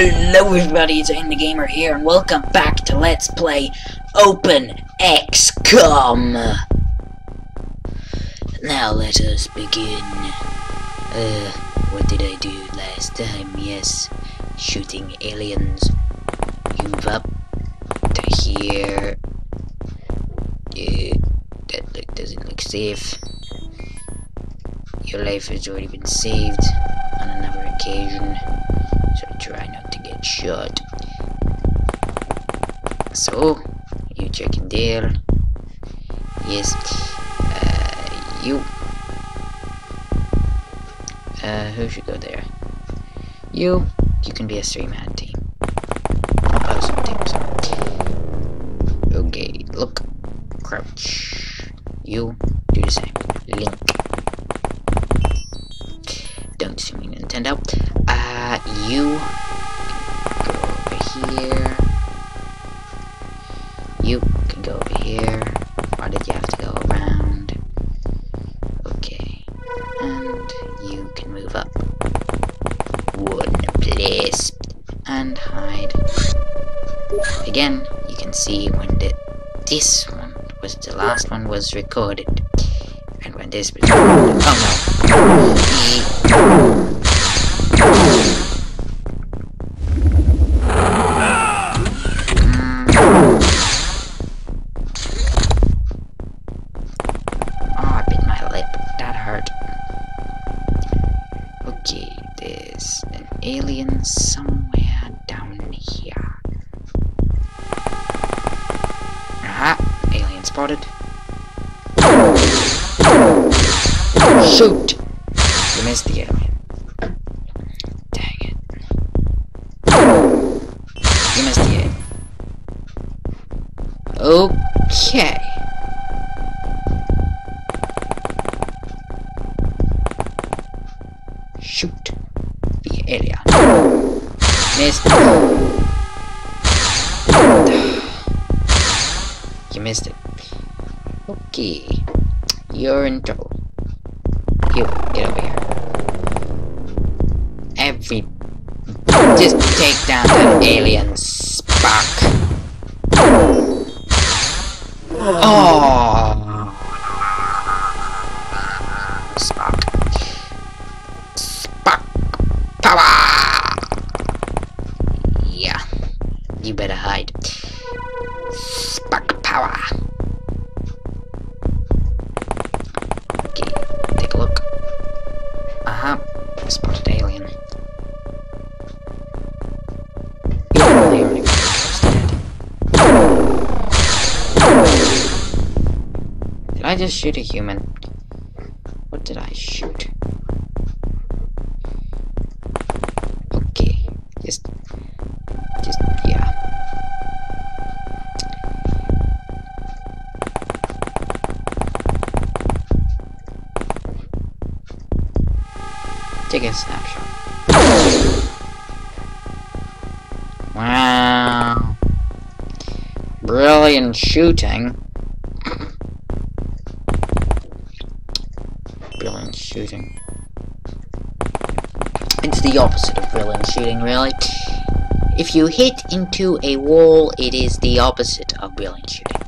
Hello everybody, it's Adrian the Gamer here, and welcome back to Let's Play Open XCOM! Now let us begin. Uh, what did I do last time? Yes, shooting aliens. Move up to here. Uh, that look, doesn't look safe. Your life has already been saved on another occasion so try not shot. So, you check in there? Yes. Uh, you. Uh, who should go there? You. You can be a three-man team. Opposing teams. Okay, look. Crouch. You. Do the same. Link. Don't sue me, Nintendo. Uh, you place. And hide. Again, you can see when the, this one was the last one was recorded. And when this Oh no. Alien somewhere down here. Aha, alien spotted. Shoot! You missed the alien. Dang it. You missed the alien. Okay. Missed it. Okay. You're in trouble. You, get over here. Every... Just take down that alien spark. Oh! I just shoot a human? What did I shoot? Okay, just, just, yeah. Take a snapshot. Wow. Brilliant shooting. Shooting. It's the opposite of brilliant shooting, really. If you hit into a wall, it is the opposite of brilliant shooting.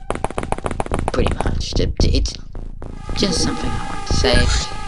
Pretty much. It's just something I want to say.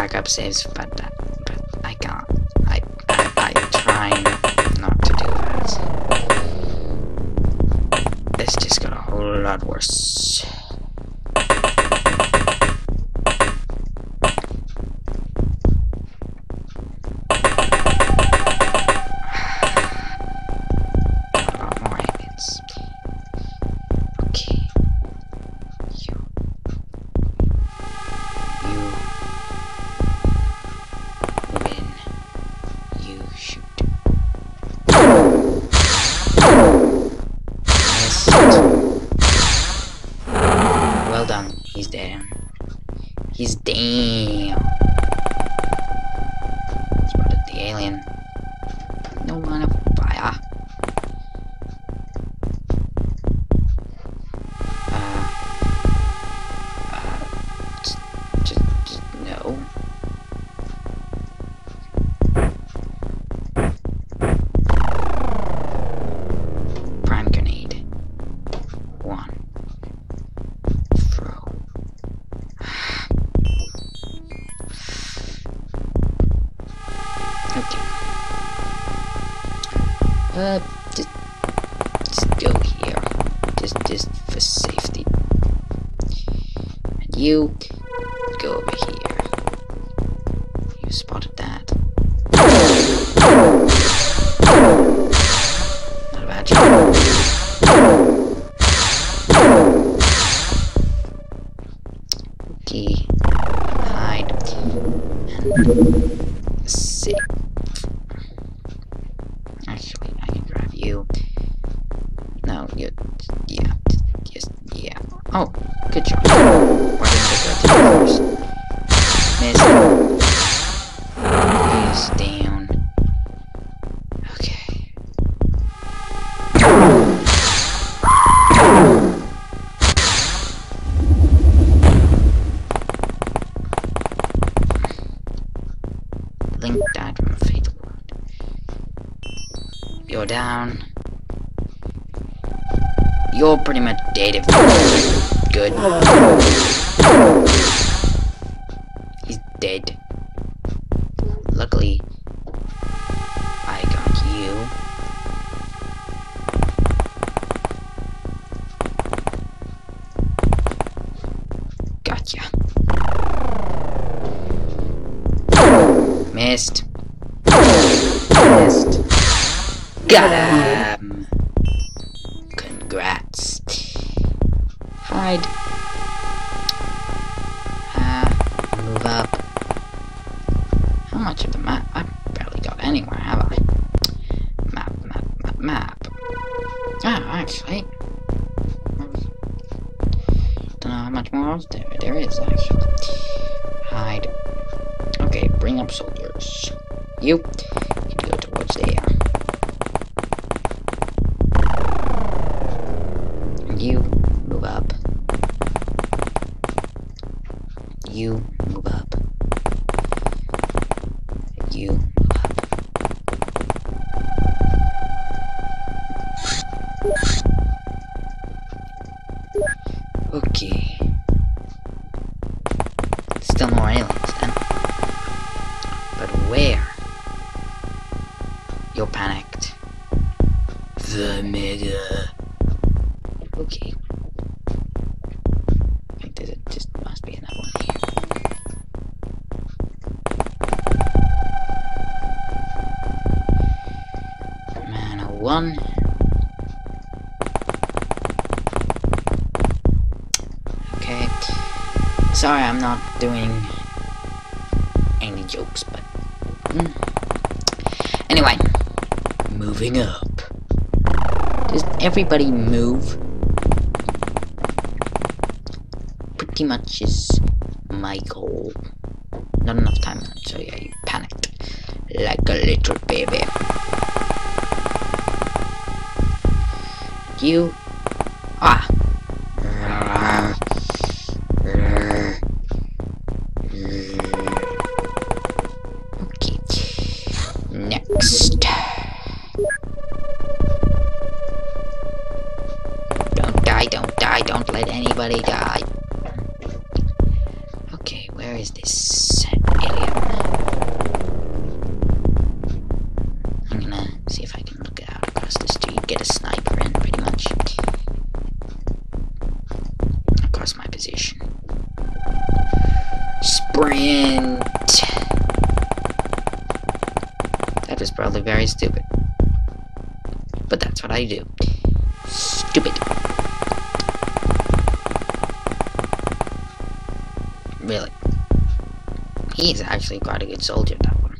Backup saves, but, that, but I can't. I, I, I try not to do that. This just got a whole lot worse. Damn. The alien. No line of fire. Uh, uh, just, just, just no. Prime grenade. One. Uh, just, just go here. Just, just for safety. And you go over here. You spotted You. Yeah. Just. Yeah. Oh, good job. Miss down. Okay. Link died from a fatal wound. You're down. You're pretty much dead if good. He's dead. Luckily, I got you. Gotcha. Missed. Missed. Got. Congrats. Hide. Ah, move up. How much of the map? I barely got anywhere, have I? Map, map, map, map. Ah, actually. Don't know how much more there, there is, actually. Hide. Okay, bring up soldiers. You Sorry, I'm not doing any jokes, but. mm. Anyway, moving up. Does everybody move? Pretty much is my goal. Not enough time, so yeah, you panicked. Like a little baby. You. Ah! Is this alien? I'm gonna see if I can look out across the street, get a sniper in, pretty much. Across my position. Sprint! That was probably very stupid. But that's what I do. Stupid. Really. He's actually quite a good soldier, that one.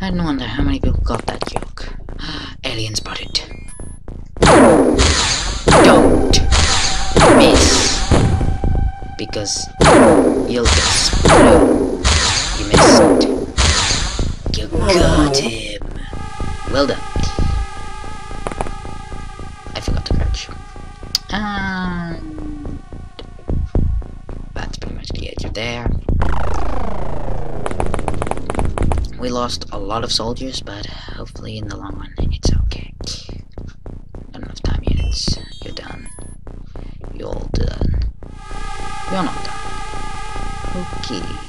I don't wonder how many people got that joke. Alien spotted. Don't miss. Because you'll explode. You missed. You got him. Well done. We lost a lot of soldiers, but hopefully in the long run it's okay. Not enough time units. You're done. You're all done. You're not done. Okay.